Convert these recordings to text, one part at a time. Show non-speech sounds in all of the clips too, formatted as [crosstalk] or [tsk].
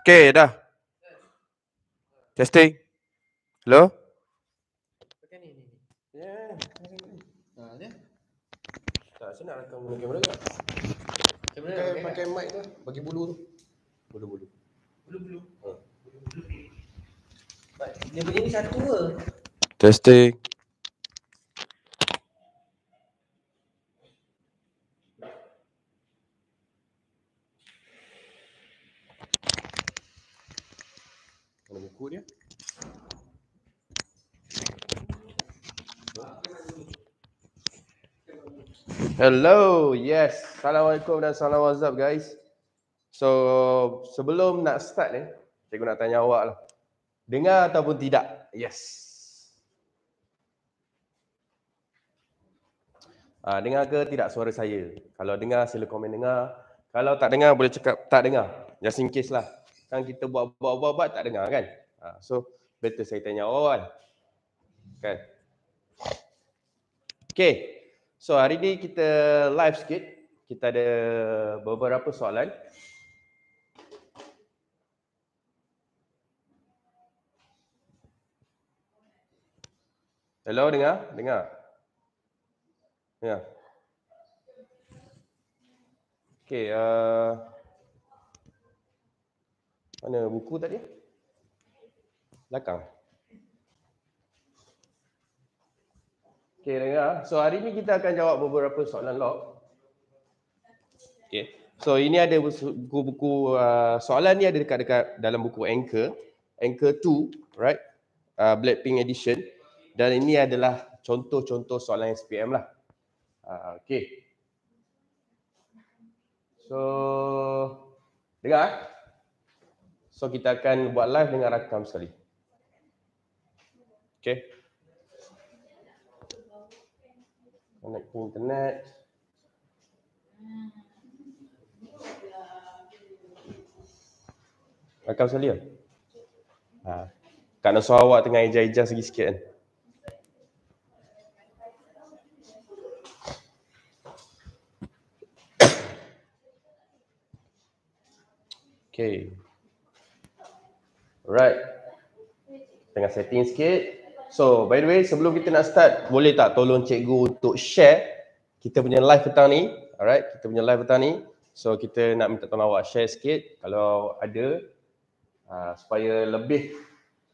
Okay, dah. Testing. Hello? Pakai ni ni. ni. Ya. Tak, saya nak rakam guna kamera tak? Kamera Pakai, mic tu, bagi bulu tu. Bulu-bulu. bulu-bulu. Ha. Bulu-bulu. Baik, Dia punya ni satu ke? Testing. Hello, yes. Assalamualaikum dan salam what's up guys. So, sebelum nak start ni, cikgu nak tanya awak lah. Dengar ataupun tidak? Yes. Ah, dengar ke tidak suara saya? Kalau dengar sila komen dengar. Kalau tak dengar boleh cakap tak dengar. Just in case lah. Kan kita buat buat buat, buat tak dengar kan? Ah, so better saya tanya awal. Kan? Okay. So hari ni kita live sikit. Kita ada beberapa soalan. Hello, dengar? Dengar? Ya. Okay, uh, mana buku tadi? Belakang. Okay, dengar. So hari ni kita akan jawab beberapa soalan log. Okay. So ini ada buku-buku uh, soalan ni ada dekat-dekat dalam buku Anchor. Anchor 2, right? Uh, Blackpink edition. Dan ini adalah contoh-contoh soalan SPM lah. Uh, okay. So, dengar. So, kita akan buat live dengan rakam sekali. Okay. Connect to internet. Rakam sekali ya? Ha. Kak Nasur awak tengah ijaz-ijaz lagi sikit kan? Okay. Alright. Tengah setting sikit. So, by the way, sebelum kita nak start, boleh tak tolong cikgu untuk share kita punya live petang ni? Alright, kita punya live petang ni. So, kita nak minta tolong awak share sikit kalau ada uh, supaya lebih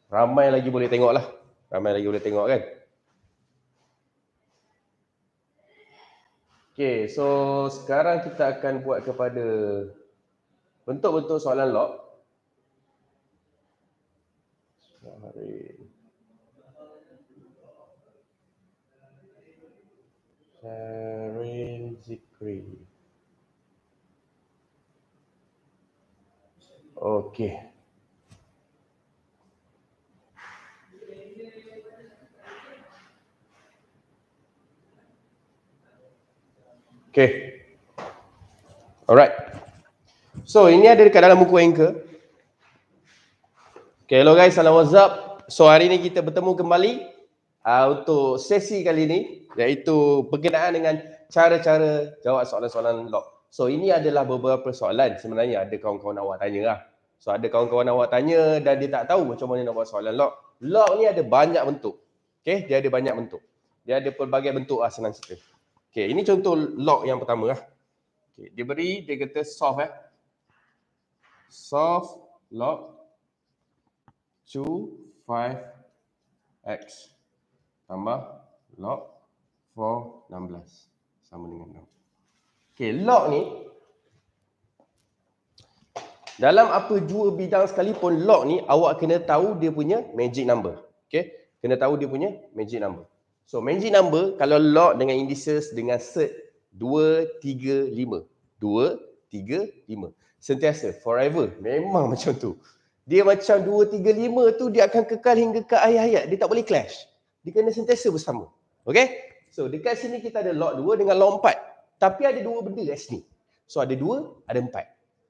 ramai lagi boleh tengok lah. Ramai lagi boleh tengok kan? Okay, so sekarang kita akan buat kepada bentuk-bentuk soalan log. Sorry. Sharing Zikri. Okay. Okay. Alright. So ini ada dekat dalam buku Anchor. Okay, hello guys, salam what's up. So hari ni kita bertemu kembali uh, untuk sesi kali ni iaitu berkenaan dengan cara-cara jawab soalan-soalan log. So ini adalah beberapa soalan sebenarnya ada kawan-kawan awak tanya lah. So ada kawan-kawan awak tanya dan dia tak tahu macam mana nak buat soalan log. Log ni ada banyak bentuk. Okay, dia ada banyak bentuk. Dia ada pelbagai bentuk lah senang cerita. Okay, ini contoh log yang pertama lah. Okay, dia beri, dia kata solve eh. Solve log 2, 5, x tambah log 4, 16 sama dengan 6. Okay, log ni dalam apa jua bidang sekalipun log ni awak kena tahu dia punya magic number. Okay, kena tahu dia punya magic number. So magic number kalau log dengan indices dengan set 2, 3, 5. 2, 3, 5. Sentiasa, forever. Memang [laughs] macam tu. Dia macam 2, 3, 5 tu dia akan kekal hingga ke akhir hayat. Dia tak boleh clash. Dia kena sentiasa bersama. Okay? So dekat sini kita ada log 2 dengan log 4. Tapi ada dua benda kat sini. So ada 2, ada 4.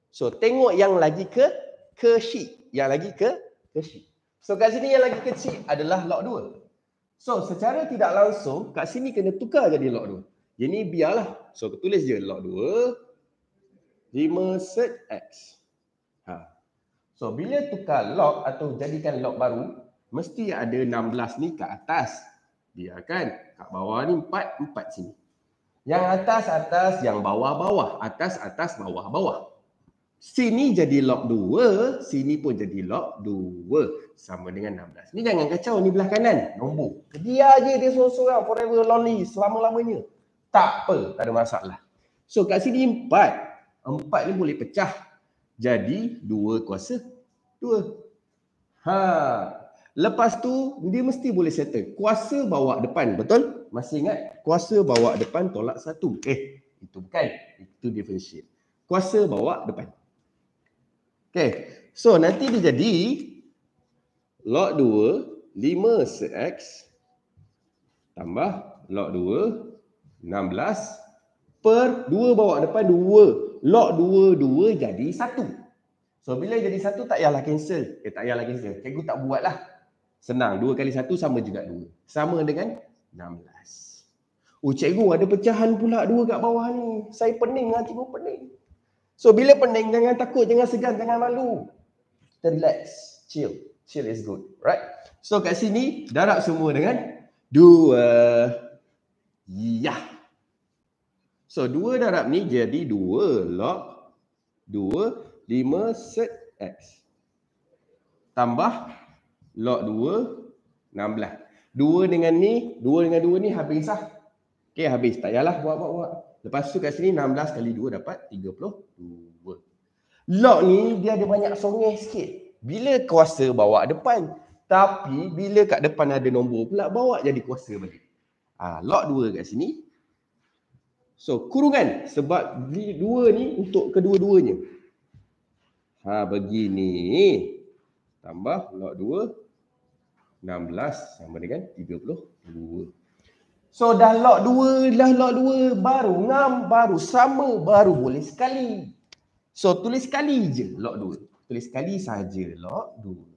So tengok yang lagi ke ke sheet. Yang lagi ke ke sheet. So kat sini yang lagi kecil adalah log 2. So secara tidak langsung kat sini kena tukar jadi log 2. Jadi biarlah. So tulis je log 2 5 set X. Ha. So bila tukar log atau jadikan log baru, mesti ada 16 ni kat atas. Dia kan kat bawah ni 4, 4 sini. Yang atas atas, yang bawah bawah, atas atas, bawah bawah. Sini jadi log 2, sini pun jadi log 2 sama dengan 16. Ni jangan kacau ni belah kanan, nombor. Dia je dia seorang-seorang forever lonely selama-lamanya. Tak apa, tak ada masalah. So kat sini 4. 4 ni boleh pecah. Jadi 2 kuasa 2. Ha. Lepas tu dia mesti boleh settle. Kuasa bawa depan, betul? Masih ingat? Kuasa bawa depan tolak 1. Eh, itu bukan. Itu differentiate. Kuasa bawa depan. Okay. So nanti dia jadi log 2 5 se X tambah log 2 16 per 2 bawa depan 2. Log 2 2 jadi 1. So bila jadi 1 tak payahlah cancel. Eh tak payahlah cancel. Cikgu tak buat lah. Senang. 2 kali 1 sama juga 2. Sama dengan 16. Oh cikgu ada pecahan pula 2 kat bawah ni. Saya pening lah cikgu pening. So bila pening jangan takut, jangan segan, jangan malu. Kita relax, chill. Chill is good, right? So kat sini darab semua dengan dua. Ya. So dua darab ni jadi dua log dua lima set X. Tambah log dua enam belas. Dua dengan ni, dua dengan dua ni habis lah. Okay, habis. Tak payahlah buat, buat, buat. Lepas tu kat sini 16 kali 2 dapat 32. Log ni dia ada banyak songeh sikit. Bila kuasa bawa depan. Tapi bila kat depan ada nombor pula bawa jadi kuasa balik. Ha, log 2 kat sini. So kurungan sebab dua ni untuk kedua-duanya. Ha begini. Tambah log 2 16 sama dengan 32. So dah log dua, dah log dua, baru ngam, baru sama, baru boleh sekali. So tulis sekali je log dua. Tulis sekali saja log dua.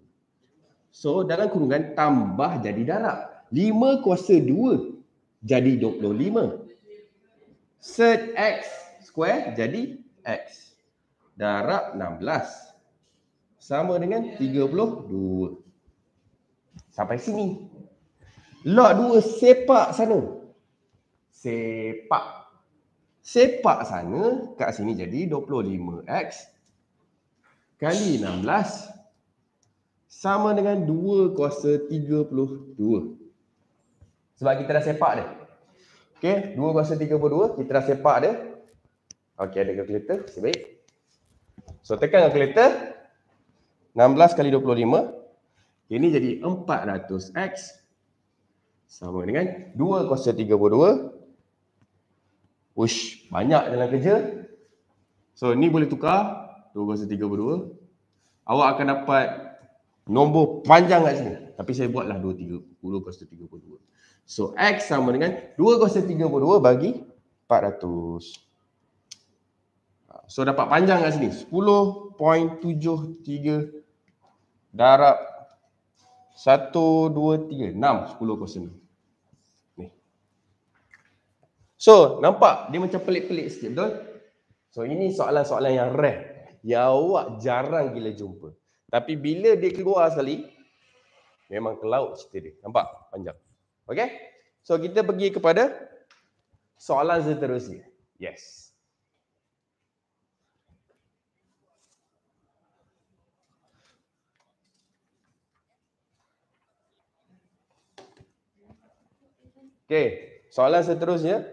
So dalam kurungan tambah jadi darab. Lima kuasa dua jadi dua puluh lima. Set X square jadi X. Darab enam belas. Sama dengan tiga puluh dua. Sampai sini. Lot dua sepak sana. Sepak. Sepak sana kat sini jadi 25x kali 16 sama dengan 2 kuasa 32. Sebab kita dah sepak dia. Okey, 2 kuasa 32 kita dah sepak dia. Okey, ada kalkulator, nasib baik. So tekan kalkulator 16 kali 25 ini jadi 400x sama dengan 2 kuasa 32. Ush, banyak dalam kerja. So ni boleh tukar 2 kuasa 32. Awak akan dapat nombor panjang kat sini. Tapi saya buatlah 2 3 2 kuasa 32. So X sama dengan 2 kuasa 32 bagi 400. So dapat panjang kat sini 10.73 darab 1, 2, 3, 6, 10 kuasa 6. Ni. So, nampak dia macam pelik-pelik sikit, betul? So, ini soalan-soalan yang rare. Yang awak jarang gila jumpa. Tapi bila dia keluar sekali, memang ke laut cerita dia. Nampak? Panjang. Okay? So, kita pergi kepada soalan seterusnya. Yes. Okey, soalan seterusnya.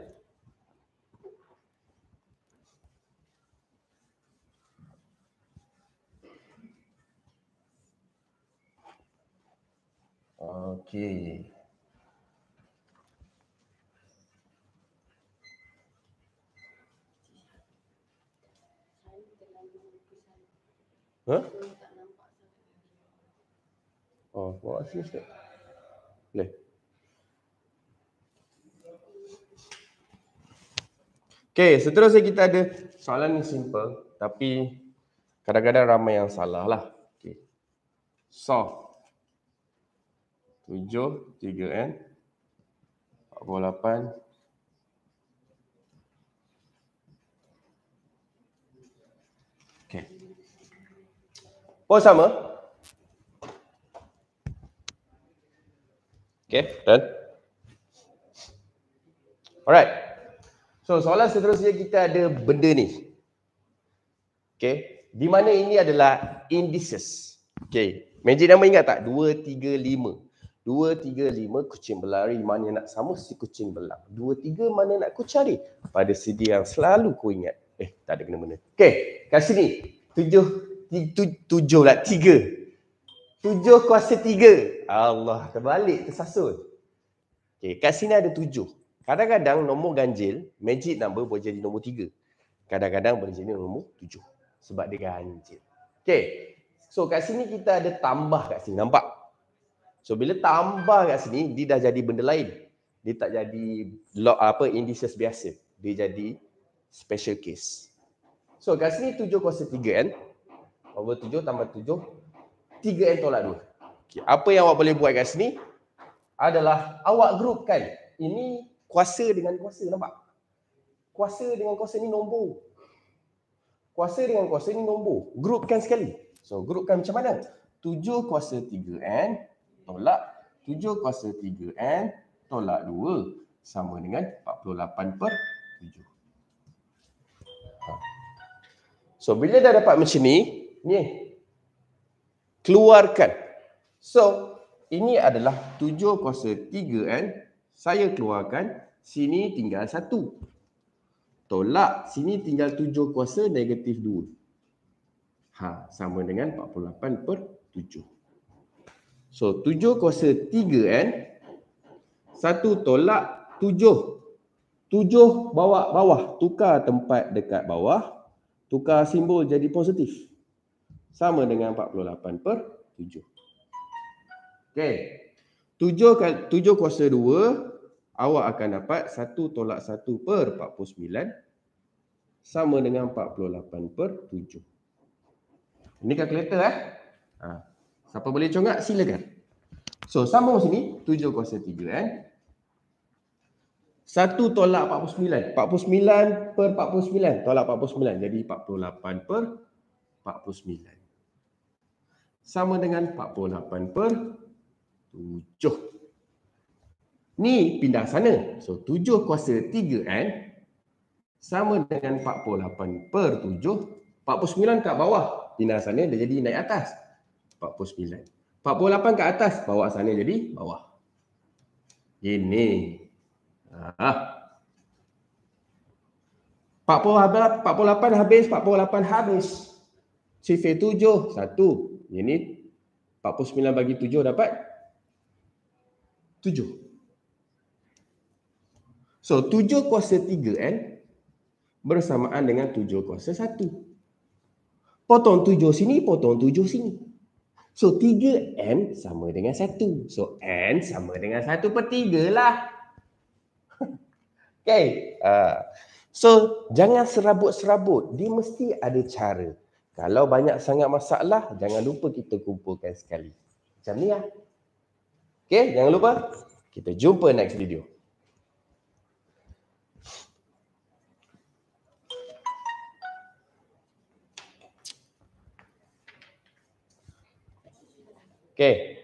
Okey. Huh? Oh, bawa sini Ustaz. Boleh. Okay, seterusnya kita ada soalan ni simple tapi kadang-kadang ramai yang salah lah. Okay. Solve. 7, 3N, 48, Pun sama. Okay, done. Alright. So soalan seterusnya kita ada benda ni. Okay. Di mana ini adalah indices. Okay. Magic number ingat tak? 2, 3, 5. 2, 3, 5 kucing berlari mana nak sama si kucing belang. 2, 3 mana nak ku cari? Pada sidi yang selalu ku ingat. Eh, tak ada kena-mena. Okay, kat sini. 7, 7 lah, 3. 7 kuasa 3. Allah, terbalik, tersasul. Okay, kat sini ada 7. Kadang-kadang nombor ganjil, magic number boleh jadi nombor 3. Kadang-kadang boleh jadi nombor 7. Sebab dia ganjil. Okay, so kat sini kita ada tambah kat sini, nampak? So bila tambah kat sini, dia dah jadi benda lain. Dia tak jadi log apa indices biasa. Dia jadi special case. So kat sini 7 kuasa 3 kan? Over 7 tambah 7. 3n tolak 2. Okay. Apa yang awak boleh buat kat sini adalah awak grupkan. Ini kuasa dengan kuasa nampak? Kuasa dengan kuasa ni nombor. Kuasa dengan kuasa ni nombor. Grupkan sekali. So grupkan macam mana? 7 kuasa 3n tolak 7 kuasa 3n tolak 2 sama dengan 48 per 7. Ha. So bila dah dapat macam ni, ni keluarkan. So ini adalah 7 kuasa 3n. Saya keluarkan, sini tinggal 1. Tolak, sini tinggal 7 kuasa negatif 2. Ha, sama dengan 48 per 7. So 7 kuasa 3n. 1 tolak 7. 7 bawa bawah. Tukar tempat dekat bawah. Tukar simbol jadi positif. Sama dengan 48 per 7. Okey. 7 7 kuasa 2 awak akan dapat 1 tolak 1 per 49 sama dengan 48 per 7. Ini kalkulator eh. Ha. Siapa boleh congak silakan. So sambung sini 7 kuasa 3 eh. 1 tolak 49. 49 per 49 tolak 49 jadi 48 per 49. Sama dengan 48 per tujuh. Ni pindah sana. So tujuh kuasa tiga n sama dengan 48 per tujuh. 49 kat bawah. Pindah sana dia jadi naik atas. 49. 48 kat atas. Bawa sana jadi bawah. Ini. Ha. 48 habis, 48 habis. Sifir tujuh, satu. Ini 49 bagi tujuh dapat tujuh. So, tujuh kuasa tiga n bersamaan dengan tujuh kuasa satu. Potong tujuh sini, potong tujuh sini. So, tiga n sama dengan satu. So, n sama dengan satu per tiga lah. [laughs] okay. Uh, so, jangan serabut-serabut. Dia mesti ada cara. Kalau banyak sangat masalah, jangan lupa kita kumpulkan sekali. Macam ni lah. Okay, jangan lupa. Kita jumpa next video. Okay.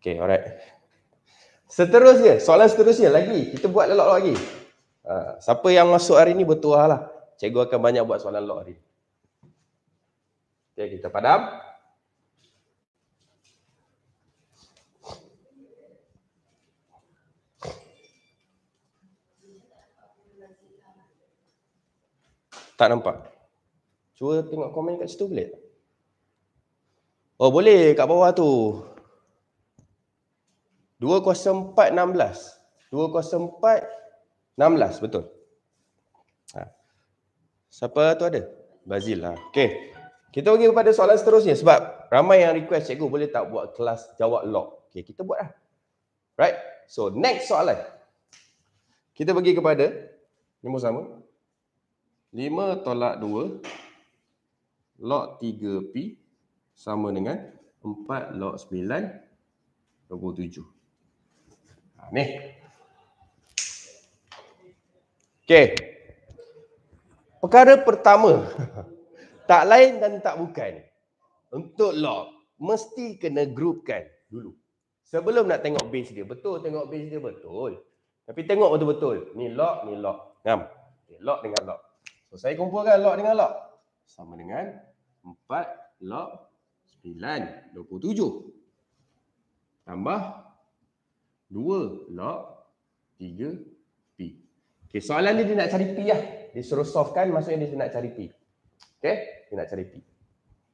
Okay, alright. Seterusnya, soalan seterusnya lagi. Kita buat lelok lagi. Ha, siapa yang masuk hari ni bertuah lah. Cikgu akan banyak buat soalan lelok hari. Okay, kita padam. Tak nampak. Cuba tengok komen kat situ boleh Oh boleh kat bawah tu. 2 kuasa 4, 16. 2 kuasa 4, 16. Betul. Ha. Siapa tu ada? Bazil lah. Okay. Kita pergi kepada soalan seterusnya. Sebab ramai yang request cikgu boleh tak buat kelas jawab log. Okay, kita buat lah. Right. So next soalan. Kita pergi kepada. Nombor sama. 5 tolak 2 log 3P sama dengan 4 log 9 27. Ha, ni. Okey. Perkara pertama. [laughs] Tak lain dan tak bukan. Untuk lock, mesti kena groupkan dulu. Sebelum nak tengok base dia. Betul tengok base dia betul. Tapi tengok betul-betul. Ni lock, ni lock. Ngam. Lock dengan lock. So saya kumpulkan lock dengan lock. Sama dengan 4 lock 9, 27. Tambah 2 lock 3 P. Okay, soalan dia dia nak cari P lah. Dia suruh solve kan, maksudnya dia nak cari P. Okay, dia nak cari P.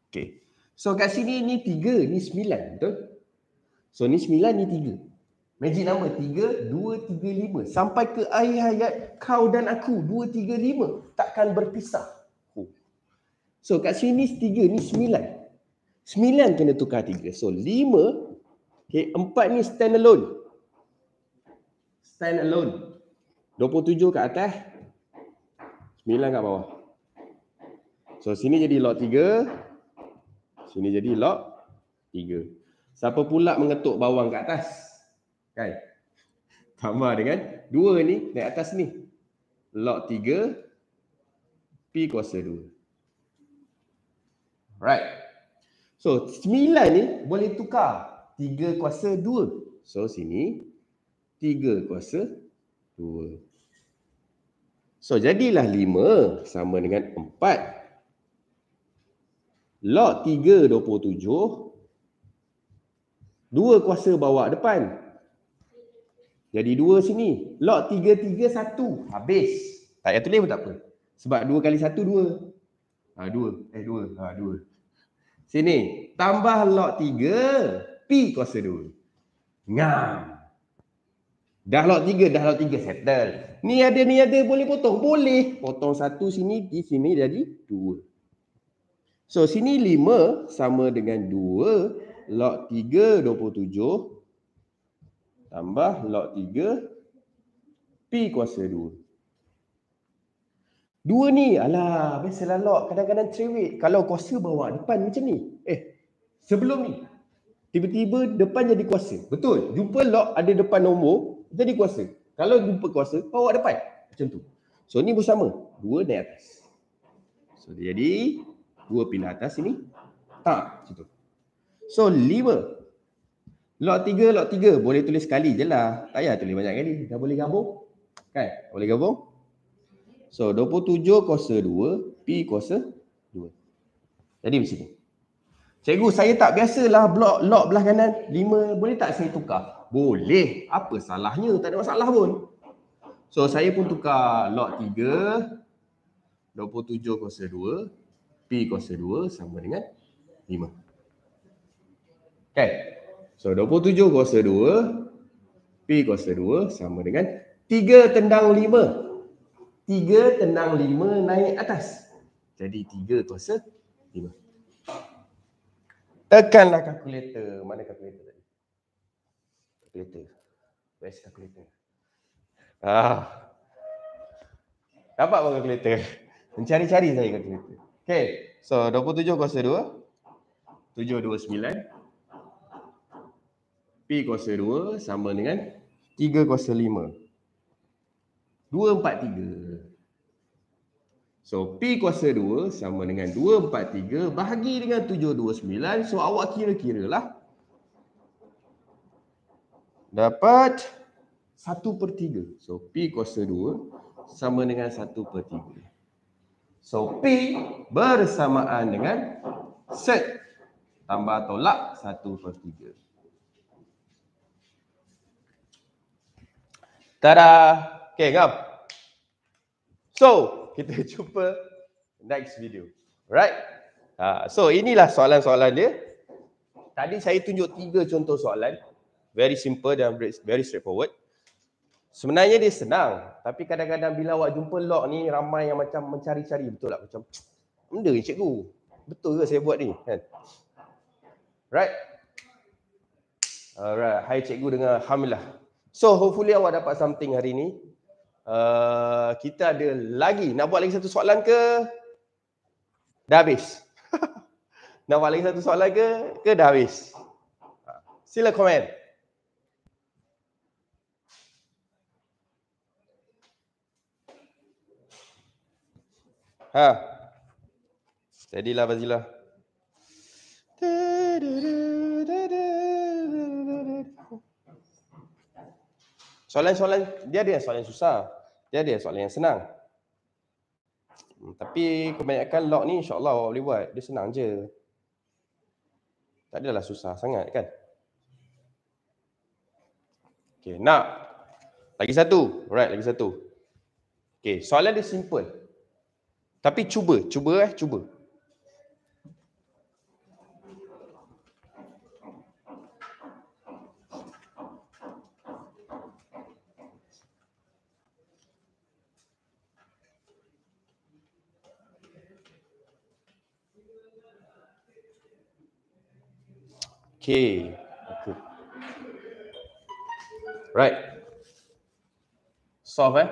Okay. So kat sini ni 3, ni 9, betul? So ni 9, ni 3. Magic number 3, 2, 3, 5. Sampai ke akhir hayat kau dan aku. 2, 3, 5. Takkan berpisah. So kat sini 3, ni 9. 9 kena tukar 3. So 5, okay, 4 ni stand alone. Stand alone. 27 kat atas. 9 kat bawah. So sini jadi log 3. Sini jadi log 3. Siapa pula mengetuk bawang kat atas? Kan? Tambah dengan dua ni naik atas ni. Log tiga, P kuasa dua. Right. So, sembilan ni boleh tukar. Tiga kuasa dua. So, sini tiga kuasa dua. So, jadilah lima sama dengan empat. Log tiga dua puluh tujuh. Dua kuasa bawa depan. Jadi dua sini. Log tiga, tiga, satu. Habis. Tak payah tulis pun tak apa. Sebab dua kali satu, dua. Ha, dua. Eh, dua. Ha, dua. Sini. Tambah log tiga. P kuasa dua. Ngam. Dah log tiga, dah log tiga. Settle. Ni ada, ni ada. Boleh potong? Boleh. Potong satu sini, di sini jadi dua. So, sini lima sama dengan dua. Log tiga, dua puluh tujuh tambah log 3 P kuasa 2. Dua ni, alah, biasalah log. Kadang-kadang cerewet. Kalau kuasa bawa depan macam ni. Eh, sebelum ni. Tiba-tiba depan jadi kuasa. Betul. Jumpa log ada depan nombor, jadi kuasa. Kalau jumpa kuasa, bawa depan. Macam tu. So, ni pun sama. Dua naik atas. So, jadi dua pilih atas sini. Tak, macam tu. So, lima. Log tiga, log tiga. Boleh tulis sekali je lah. Tak payah tulis banyak kali. Dah boleh gabung. Kan? Boleh gabung. So, 27 kuasa 2. P kuasa 2. Jadi macam ni. Cikgu, saya tak biasalah blok log belah kanan. 5. Boleh tak saya tukar? Boleh. Apa salahnya? Tak ada masalah pun. So, saya pun tukar log 3. 27 kuasa 2. P kuasa 2 sama dengan 5. Okay. So 27 kuasa 2 P kuasa 2 sama dengan 3 tendang 5 3 tendang 5 naik atas. Jadi 3 kuasa 5 Tekanlah kalkulator. Mana kalkulator tadi? Kalkulator. Where's kalkulator? Ah. Dapat pun kalkulator? Mencari-cari saya kalkulator. Okay. So 27 kuasa 2 729 P kuasa 2 sama dengan 3 kuasa 5. 2, 4, 3. So, P kuasa 2 sama dengan 2, 4, 3 bahagi dengan 7, 2, 9. So, awak kira-kira lah. Dapat 1 per 3. So, P kuasa 2 sama dengan 1 per 3. So, P bersamaan dengan set tambah tolak 1 per 3. Tada. Okay, ngam. So, kita [laughs] jumpa next video. Right? Ha, so, inilah soalan-soalan dia. Tadi saya tunjuk tiga contoh soalan. Very simple dan very straightforward. Sebenarnya dia senang. Tapi kadang-kadang bila awak jumpa log ni, ramai yang macam mencari-cari. Betul tak? Macam, benda ni cikgu. Betul ke saya buat ni? Kan? Right? Alright. Hai cikgu dengan Alhamdulillah. So hopefully awak dapat something hari ni. Uh, kita ada lagi. Nak buat lagi satu soalan ke? Dah habis. [laughs] Nak buat lagi satu soalan ke? Ke dah habis? Sila komen. Ha. Steady lah Fazila. Soalan-soalan, dia ada yang soalan susah. Dia ada yang soalan yang senang. Hmm, Tapi kebanyakan log ni insyaAllah awak boleh buat. Dia senang je. Tak adalah susah sangat kan. Okay, nak. Lagi satu. Alright, lagi satu. Okay, soalan dia simple. Tapi cuba, cuba eh, cuba. Okay. okay. Right. Solve eh.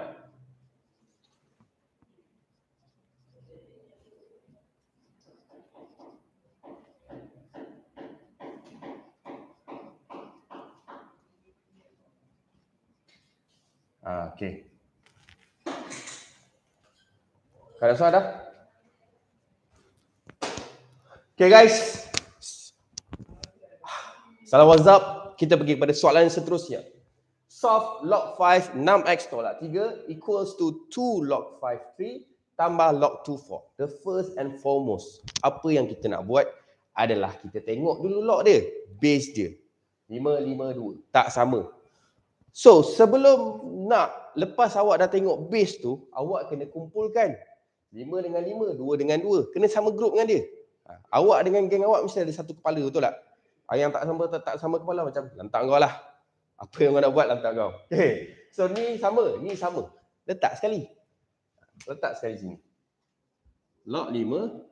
Ah, okay. Kalau soal dah? Okay guys. Salam WhatsApp. Kita pergi kepada soalan seterusnya. Solve log 5 6x tolak 3 equals to 2 log 5 3 tambah log 2 4. The first and foremost, apa yang kita nak buat adalah kita tengok dulu log dia, base dia. 5 5 2. Tak sama. So, sebelum nak lepas awak dah tengok base tu, awak kena kumpulkan 5 dengan 5, 2 dengan 2. Kena sama grup dengan dia. Ha, awak dengan geng awak mesti ada satu kepala betul tak? Ah, Yang tak sama tak, tak sama kepala macam lantak kau lah. Apa yang kau nak buat lantak kau. Okay. So ni sama, ni sama. Letak sekali. Letak sekali sini. Log 5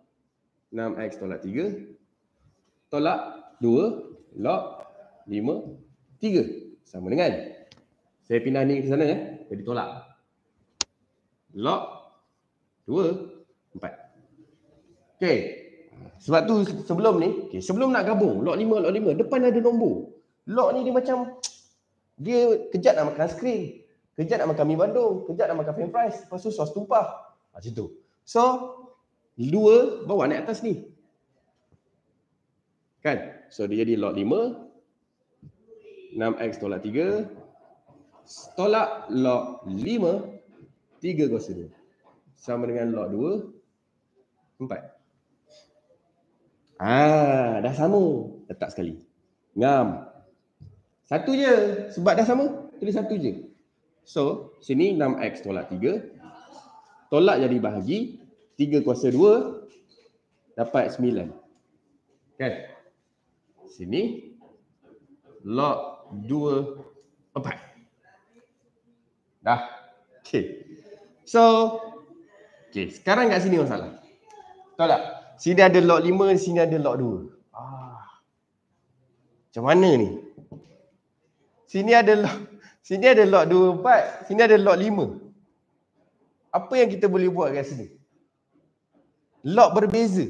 6x tolak 3 tolak 2 log 5 3 sama dengan saya pindah ni ke sana eh jadi tolak log 2 4 okey sebab tu sebelum ni, okay, sebelum nak gabung, log 5, log 5, depan ada nombor. Log ni dia macam, [tsk] dia kejap nak makan skrin. Kejap nak makan mi Bandung, kejap nak makan french fries, lepas tu sos tumpah. Macam tu. So, dua bawa naik atas ni. Kan? So, dia jadi log 5, 6x tolak 3, tolak log 5, 3 kuasa 2. Sama dengan log 2, 4. Ah, dah sama. Letak sekali. Ngam. Satu je. Sebab dah sama. Tulis satu je. So, sini 6x tolak 3. Tolak jadi bahagi. 3 kuasa 2. Dapat 9. Kan? Sini. Log 2. 4. Dah. Okay. So, okay. Sekarang kat sini masalah. Tak? Sini ada log 5, sini ada log 2. Ah. Macam mana ni? Sini ada log sini ada log 2 4, sini ada log 5. Apa yang kita boleh buat kat sini? Log berbeza.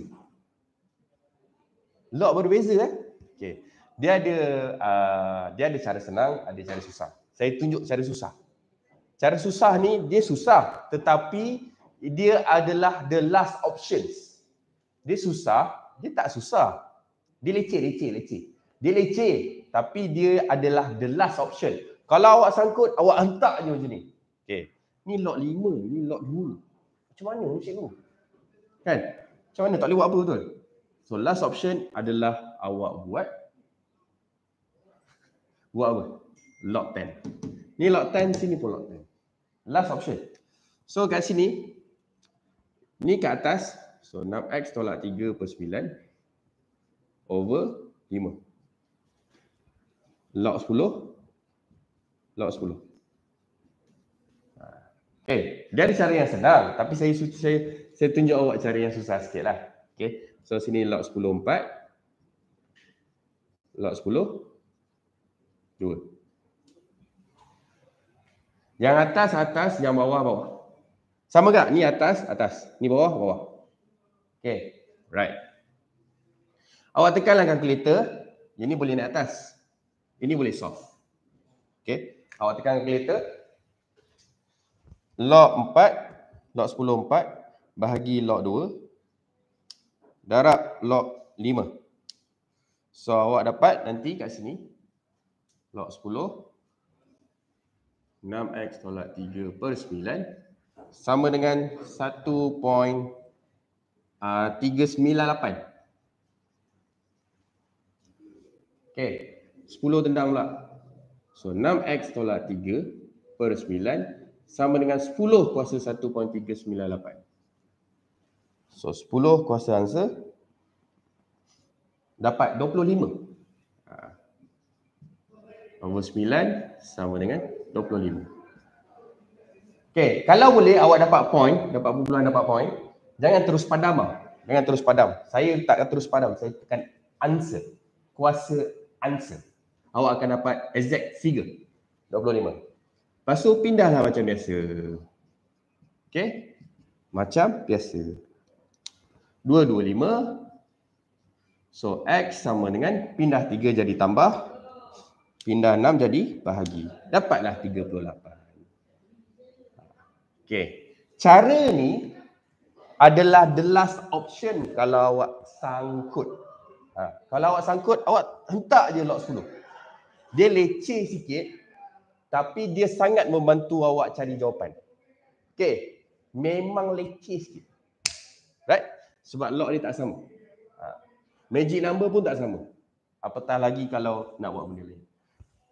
Log berbeza eh? Okey. Dia ada uh, dia ada cara senang, ada cara susah. Saya tunjuk cara susah. Cara susah ni dia susah tetapi dia adalah the last options dia susah, dia tak susah. Dia leceh, leceh, leceh. Dia leceh, tapi dia adalah the last option. Kalau awak sangkut, awak hantar je macam ni. Okay. Ni lot lima, ni lot dua. Macam mana ni cikgu? Kan? Macam mana tak boleh buat apa betul? So last option adalah awak buat buat apa? Lot 10. Ni lot 10, sini pun lot 10. Last option. So kat sini, ni kat atas, So 6x tolak 3 per 9 over 5. Log 10. Log 10. Okay, dia ada cara yang senang tapi saya saya saya tunjuk awak cara yang susah sikit lah. Okay, so sini log 10 4. Log 10 2. Yang atas atas, yang bawah bawah. Sama tak? Ni atas atas, ni bawah bawah. Okay, right. Awak tekanlah kalkulator. Ini boleh naik atas. Ini boleh solve. Okay, awak tekan kalkulator. Log 4, log 10 4 bahagi log 2. darab log 5. So awak dapat nanti kat sini log 10 6x tolak 3 per 9 sama dengan 1.398. Okay, 10 tendang pula. So 6x tolak 3 per 9 sama dengan 10 kuasa 1.398. So 10 kuasa answer dapat 25. Ha. Over 9 sama dengan 25. Okay, kalau boleh awak dapat point, dapat kumpulan dapat point, jangan terus padam. Jangan terus padam. Saya tak terus padam, saya tekan answer. Kuasa answer. Awak akan dapat exact figure. 25. Lepas tu pindahlah macam biasa. Okay. Macam biasa. 225. So X sama dengan pindah 3 jadi tambah. Pindah 6 jadi bahagi. Dapatlah 38. Okay. Cara ni adalah the last option kalau awak sangkut Ha. Kalau awak sangkut, awak hentak je log 10. Dia leceh sikit, tapi dia sangat membantu awak cari jawapan. Okay, memang leceh sikit. Right? Sebab log dia tak sama. Ha. Magic number pun tak sama. Apatah lagi kalau nak buat benda lain.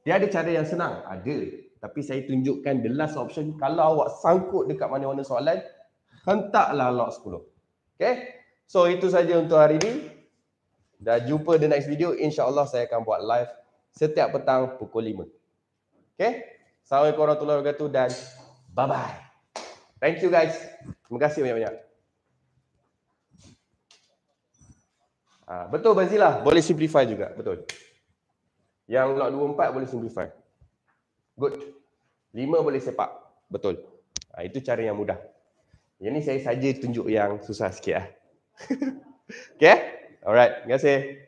Dia ada cara yang senang? Ada. Tapi saya tunjukkan the last option. Kalau awak sangkut dekat mana-mana soalan, hentaklah log 10. Okay? So itu saja untuk hari ini. Dah jumpa the next video. InsyaAllah saya akan buat live setiap petang pukul 5. Okay? Assalamualaikum warahmatullahi wabarakatuh dan bye-bye. Thank you guys. Terima kasih banyak-banyak. Ha, betul Bazila, boleh simplify juga. Betul. Yang log 24 boleh simplify. Good. 5 boleh sepak. Betul. Ha, itu cara yang mudah. Yang ni saya saja tunjuk yang susah sikit lah. [laughs] okay? Alright, terima kasih.